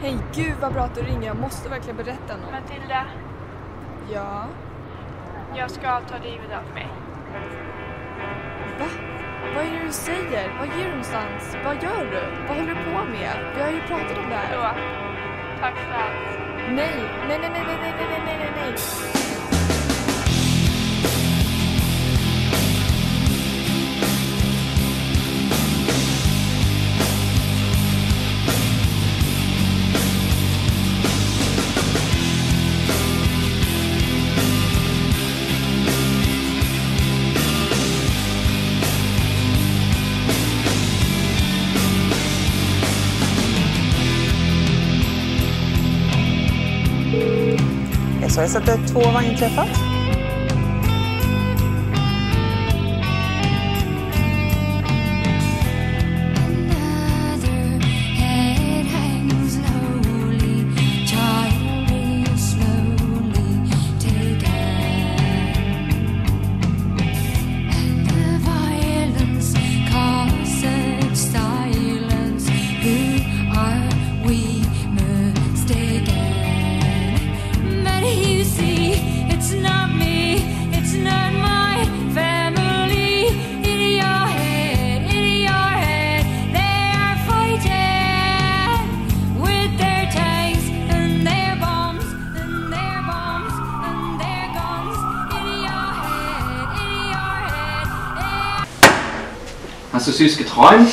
Hej, gud vad bra att du ringer. Jag måste verkligen berätta något. Matilda, Ja? jag ska ta livet av mig. Va? Vad är det du säger? Vad är du någonstans? Vad gör du? Vad håller du på med? Vi har ju pratat om det här. Förlåt. Tack för allt. Nej, nej, nej, nej, nej, nej, nej, nej, nej, Jag sätter två tvåa inträffat. Hast du süß geträumt?